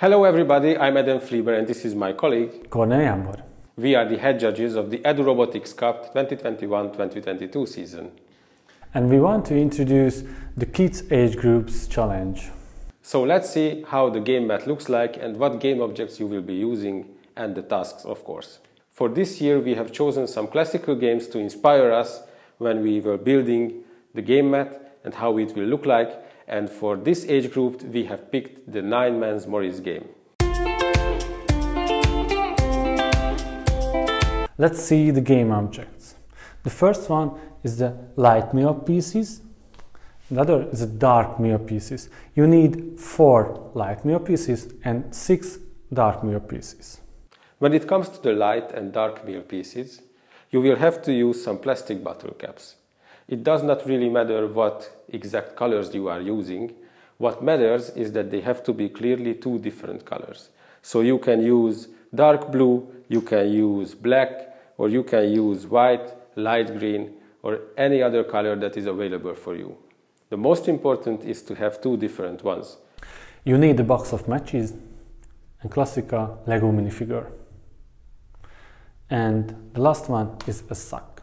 Hello everybody, I'm Adam Flieber and this is my colleague. Kornél Jambor. We are the head judges of the Edu Robotics Cup 2021-2022 season. And we want to introduce the Kids Age Groups Challenge. So let's see how the game mat looks like and what game objects you will be using and the tasks of course. For this year we have chosen some classical games to inspire us when we were building the game mat and how it will look like and for this age group we have picked the Nine Men's Morris game. Let's see the game objects. The first one is the light mirror pieces. The other is the dark mirror pieces. You need four light mirror pieces and six dark mirror pieces. When it comes to the light and dark mirror pieces, you will have to use some plastic bottle caps. It does not really matter what exact colors you are using. What matters is that they have to be clearly two different colors. So you can use dark blue, you can use black, or you can use white, light green, or any other color that is available for you. The most important is to have two different ones. You need a box of matches and classical Lego minifigure. And the last one is a sock.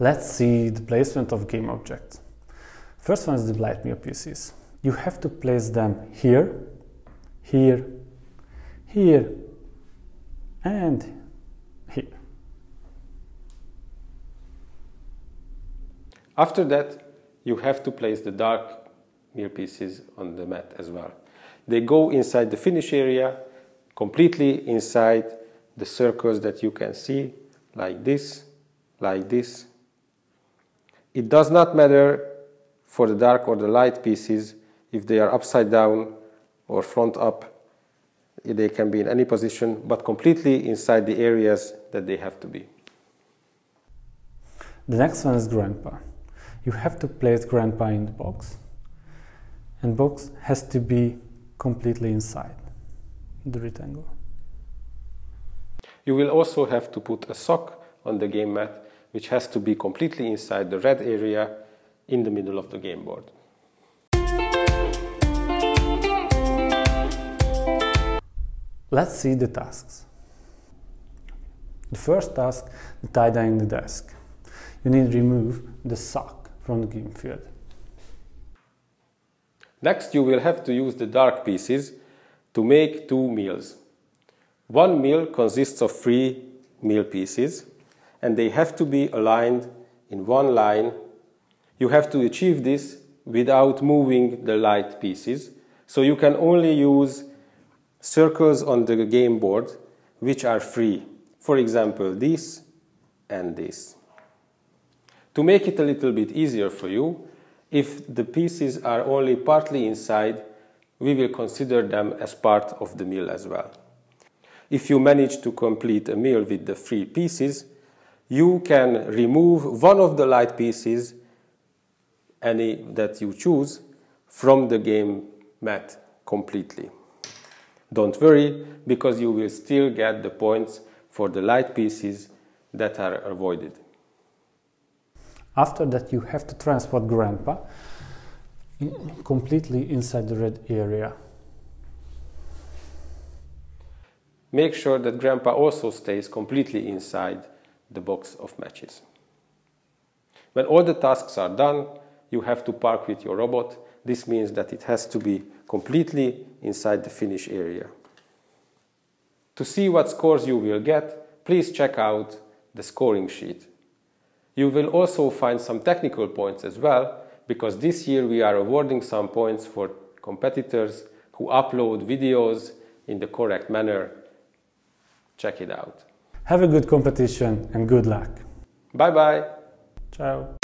Let's see the placement of game objects. First one is the light mirror pieces. You have to place them here, here, here, and here. After that, you have to place the dark mirror pieces on the mat as well. They go inside the finish area, completely inside the circles that you can see, like this, like this. It does not matter for the dark or the light pieces if they are upside down or front up. They can be in any position, but completely inside the areas that they have to be. The next one is grandpa. You have to place grandpa in the box. And box has to be completely inside the rectangle. You will also have to put a sock on the game mat which has to be completely inside the red area in the middle of the game board. Let's see the tasks. The first task, the tie-dyeing the desk. You need to remove the sock from the game field. Next, you will have to use the dark pieces to make two mills. One mill consists of three mill pieces, and they have to be aligned in one line. You have to achieve this without moving the light pieces, so you can only use circles on the game board which are free. For example, this and this. To make it a little bit easier for you, if the pieces are only partly inside, we will consider them as part of the mill as well. If you manage to complete a mill with the three pieces, you can remove one of the light pieces, any that you choose, from the game mat completely. Don't worry, because you will still get the points for the light pieces that are avoided. After that, you have to transport grandpa completely inside the red area. Make sure that grandpa also stays completely inside the box of matches. When all the tasks are done, you have to park with your robot. This means that it has to be completely inside the finish area. To see what scores you will get, please check out the scoring sheet. You will also find some technical points as well, because this year we are awarding some points for competitors who upload videos in the correct manner. Check it out. Have a good competition and good luck. Bye bye. Ciao.